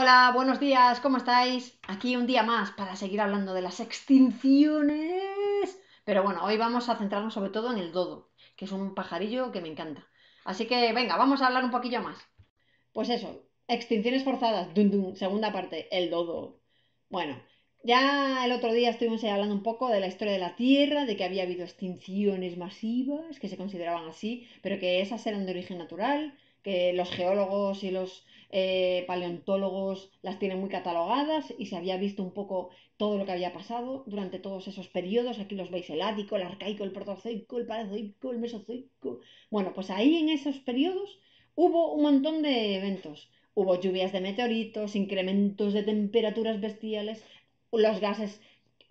Hola, buenos días, ¿cómo estáis? Aquí un día más para seguir hablando de las extinciones. Pero bueno, hoy vamos a centrarnos sobre todo en el dodo, que es un pajarillo que me encanta. Así que venga, vamos a hablar un poquillo más. Pues eso, extinciones forzadas, dun, dun, segunda parte, el dodo. Bueno, ya el otro día estuvimos hablando un poco de la historia de la Tierra, de que había habido extinciones masivas, que se consideraban así, pero que esas eran de origen natural, que los geólogos y los eh, paleontólogos las tienen muy catalogadas y se había visto un poco todo lo que había pasado durante todos esos periodos. Aquí los veis, el ático, el arcaico, el protozoico, el paleozoico, el mesozoico. Bueno, pues ahí en esos periodos hubo un montón de eventos. Hubo lluvias de meteoritos, incrementos de temperaturas bestiales, los gases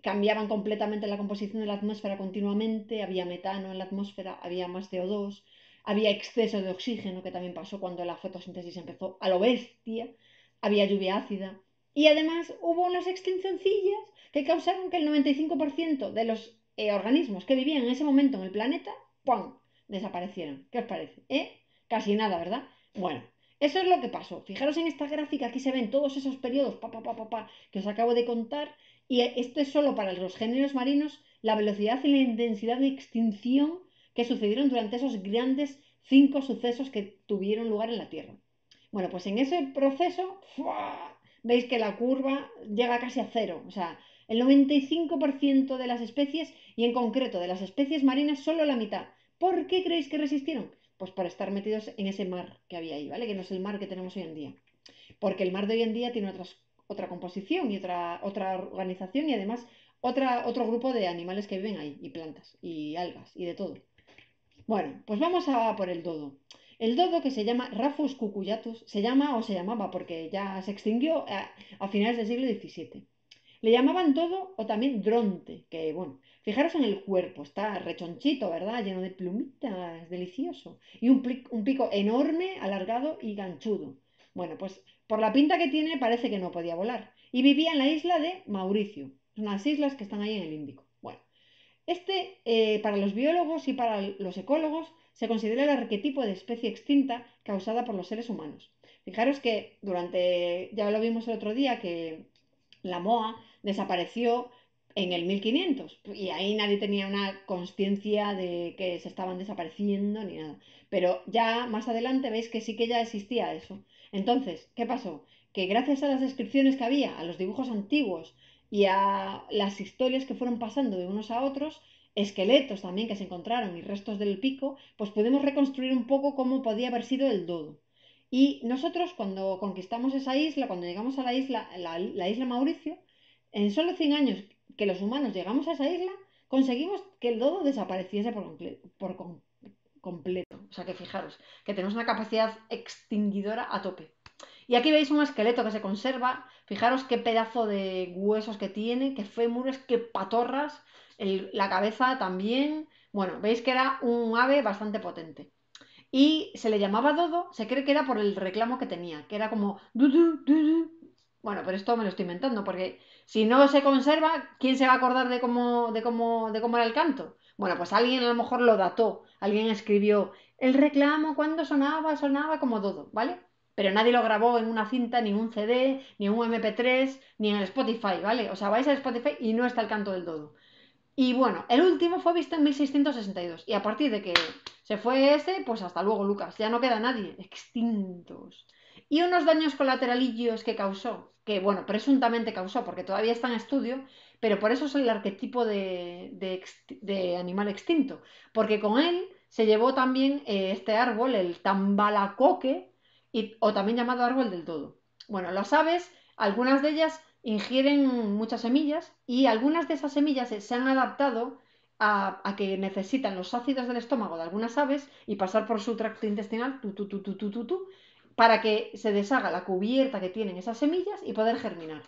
cambiaban completamente la composición de la atmósfera continuamente, había metano en la atmósfera, había más CO2, había exceso de oxígeno, que también pasó cuando la fotosíntesis empezó a lo bestia, había lluvia ácida, y además hubo unas extincioncillas que causaron que el 95% de los eh, organismos que vivían en ese momento en el planeta, ¡pum!, desaparecieran. ¿Qué os parece? ¿Eh? Casi nada, ¿verdad? Bueno, eso es lo que pasó. Fijaros en esta gráfica, aquí se ven todos esos periodos pa, pa, pa, pa, que os acabo de contar, y esto es solo para los géneros marinos la velocidad y la intensidad de extinción que sucedieron durante esos grandes cinco sucesos que tuvieron lugar en la Tierra. Bueno, pues en ese proceso veis que la curva llega casi a cero. O sea, el 95% de las especies, y en concreto de las especies marinas, solo la mitad. ¿Por qué creéis que resistieron? Pues por estar metidos en ese mar que había ahí, ¿vale? Que no es el mar que tenemos hoy en día. Porque el mar de hoy en día tiene otras, otra composición y otra, otra organización y además otra, otro grupo de animales que viven ahí, y plantas, y algas, y de todo. Bueno, pues vamos a por el dodo. El dodo, que se llama Rafus cucullatus, se llama o se llamaba porque ya se extinguió a, a finales del siglo XVII. Le llamaban dodo o también dronte, que bueno, fijaros en el cuerpo, está rechonchito, ¿verdad? Lleno de plumitas, delicioso. Y un, un pico enorme, alargado y ganchudo. Bueno, pues por la pinta que tiene parece que no podía volar. Y vivía en la isla de Mauricio, unas islas que están ahí en el Índico. Este, eh, para los biólogos y para los ecólogos, se considera el arquetipo de especie extinta causada por los seres humanos. Fijaros que durante, ya lo vimos el otro día, que la MOA desapareció en el 1500 y ahí nadie tenía una conciencia de que se estaban desapareciendo ni nada. Pero ya más adelante veis que sí que ya existía eso. Entonces, ¿qué pasó? Que gracias a las descripciones que había, a los dibujos antiguos, y a las historias que fueron pasando de unos a otros, esqueletos también que se encontraron y restos del pico, pues podemos reconstruir un poco cómo podía haber sido el dodo. Y nosotros cuando conquistamos esa isla, cuando llegamos a la isla, la, isla Mauricio, en solo 100 años que los humanos llegamos a esa isla, conseguimos que el dodo desapareciese por, por completo. O sea que fijaros, que tenemos una capacidad extinguidora a tope. Y aquí veis un esqueleto que se conserva. Fijaros qué pedazo de huesos que tiene, qué fémures, qué patorras. la cabeza también. Bueno, veis que era un ave bastante potente. Y se le llamaba dodo, se cree que era por el reclamo que tenía, que era como... Bueno, pero esto me lo estoy inventando, porque si no se conserva, ¿quién se va a acordar de cómo, de cómo, de cómo era el canto? Bueno, pues alguien a lo mejor lo dató, alguien escribió el reclamo cuando sonaba, sonaba como dodo, ¿vale? Pero nadie lo grabó en una cinta, ni en un CD, ni en un MP3, ni en el Spotify, ¿vale? O sea, vais al Spotify y no está el canto del dodo. Y bueno, el último fue visto en 1662. Y a partir de que se fue ese, pues hasta luego, Lucas. Ya no queda nadie. Extintos. Y unos daños colateralillos que causó, que bueno, presuntamente causó, porque todavía está en estudio, pero por eso es el arquetipo de, animal extinto. Porque con él se llevó también eh, este árbol, el tambalacoque, o también llamado árbol del todo. Bueno, las aves, algunas de ellas ingieren muchas semillas y algunas de esas semillas se han adaptado a, que necesitan los ácidos del estómago de algunas aves y pasar por su tracto intestinal para que se deshaga la cubierta que tienen esas semillas y poder germinar.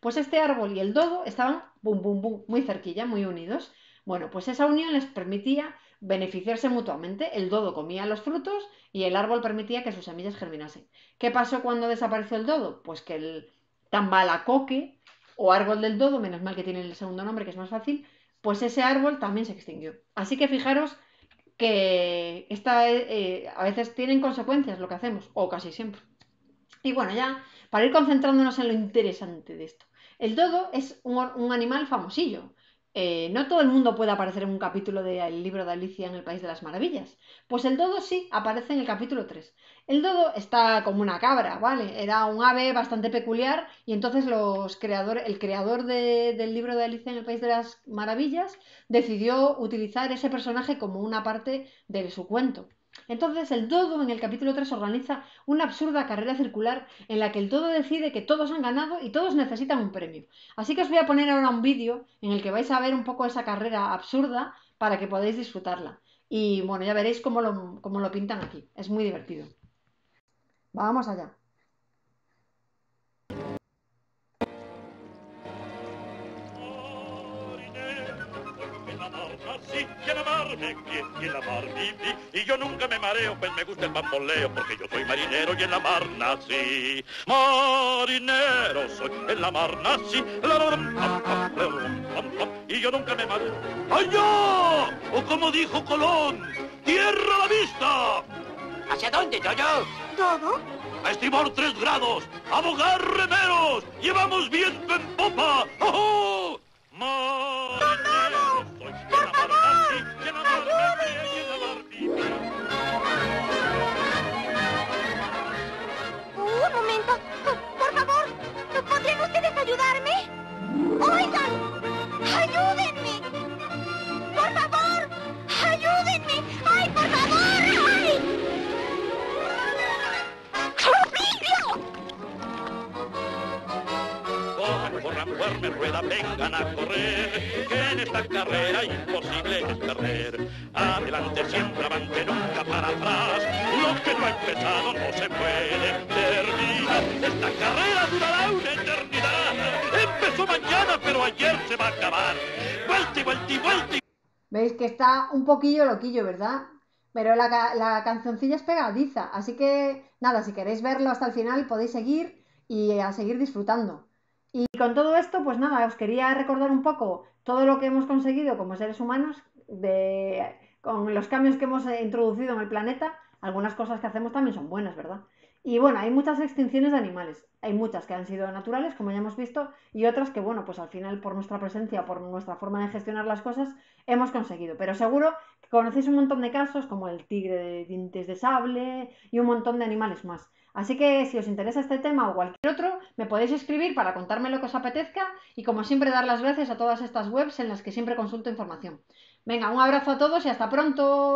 Pues este árbol y el dodo estaban bum, bum, bum, muy cerquilla, muy unidos. Bueno, pues esa unión les permitía beneficiarse mutuamente. El dodo comía los frutos y el árbol permitía que sus semillas germinasen. ¿Qué pasó cuando desapareció el dodo? Pues que el tambalacoque o árbol del dodo, menos mal que tiene el segundo nombre que es más fácil, pues ese árbol también se extinguió. Así que fijaros que esta, eh, a veces tienen consecuencias lo que hacemos, o casi siempre. Y bueno, ya para ir concentrándonos en lo interesante de esto. El dodo es un, animal famosillo. Eh, no todo el mundo puede aparecer en un capítulo del libro de Alicia en el País de las Maravillas. Pues el dodo sí aparece en el capítulo 3. El dodo está como una cabra, ¿vale? Era un ave bastante peculiar y entonces los el creador del libro de Alicia en el País de las Maravillas decidió utilizar ese personaje como una parte de su cuento. Entonces el dodo en el capítulo 3 organiza una absurda carrera circular en la que el dodo decide que todos han ganado y todos necesitan un premio. Así que os voy a poner ahora un vídeo en el que vais a ver un poco esa carrera absurda para que podáis disfrutarla. Y bueno, ya veréis cómo lo, cómo lo pintan aquí. Es muy divertido. Vamos allá. Así que lavarme y en la mar viví y yo nunca me mareo pues me gusta el bamboleo porque yo soy marinero y en la mar nací marinero soy en la mar nací y yo nunca me mareo ¡Allá! o como dijo Colón ¡Tierra a la vista! ¿Hacia dónde, yo ¿Todo? A estribor tres grados, a bogar remeros, llevamos viento en popa. ¡Oh! Me rueda, vengan a correr, que en esta carrera imposible es perder. Adelante siempre, avante, nunca para atrás, lo que no ha empezado no se puede terminar. Esta carrera durará una eternidad, empezó mañana, pero ayer se va a acabar. Vuelta y vuelta y vuelta Veis que está un poquillo loquillo, ¿verdad? Pero la, la cancioncilla es pegadiza, así que nada, si queréis verlo hasta el final podéis seguir y a seguir disfrutando. Y con todo esto, pues nada, os quería recordar un poco todo lo que hemos conseguido como seres humanos con los cambios que hemos introducido en el planeta. Algunas cosas que hacemos también son buenas, ¿verdad? Y bueno, hay muchas extinciones de animales. Hay muchas que han sido naturales, como ya hemos visto, y otras que, bueno, pues al final por nuestra presencia, por nuestra forma de gestionar las cosas, hemos conseguido. Pero seguro conocéis un montón de casos, como el tigre de dientes de sable y un montón de animales más. Así que si os interesa este tema o cualquier otro, me podéis escribir para contarme lo que os apetezca y como siempre dar las gracias a todas estas webs en las que siempre consulto información. Venga, un abrazo a todos y hasta pronto.